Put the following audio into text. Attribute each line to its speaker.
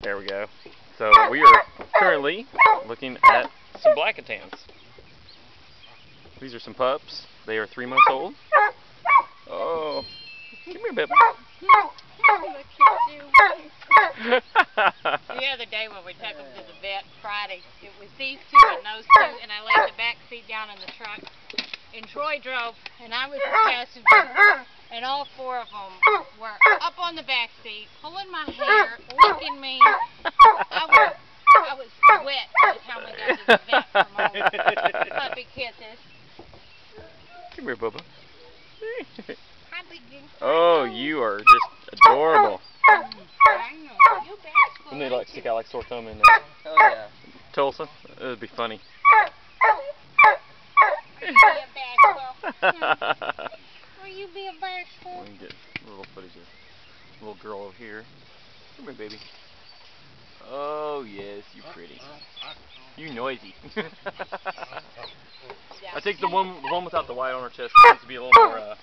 Speaker 1: There we go. So we are currently looking at some Black and Tans. These are some pups. They are three months old. Oh, give me a baby.
Speaker 2: the other day when we took them to the vet Friday, it was these two and those two, and I laid the back seat down in the truck, and Troy drove, and I was the passenger, and all four of them were up on the back seat, pulling my hair, licking me. I was, I was wet by the time we got to the vet from all the puppy kisses.
Speaker 1: Come here, Bubba.
Speaker 2: Hi,
Speaker 1: Oh, you are just adorable.
Speaker 2: I know. You bashful,
Speaker 1: And they
Speaker 2: ain't
Speaker 1: like stick out like sore thumb in there.
Speaker 3: Oh yeah.
Speaker 1: Tulsa. It would be funny.
Speaker 2: Are you being you
Speaker 1: we
Speaker 2: bashful?
Speaker 1: can get a little footage of little girl over here. Come here, baby. Oh yes, you pretty. You noisy. I think the one the one without the white on her chest needs to be a little more uh,